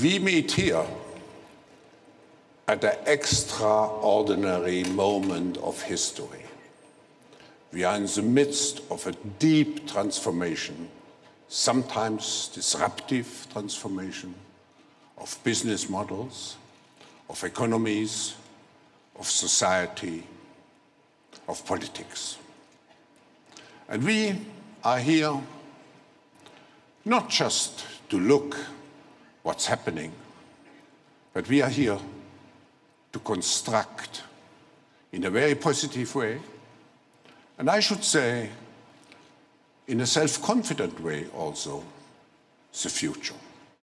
We meet here at an extraordinary moment of history. We are in the midst of a deep transformation, sometimes disruptive transformation of business models, of economies, of society, of politics. And we are here not just to look what's happening, but we are here to construct in a very positive way, and I should say, in a self confident way also, the future.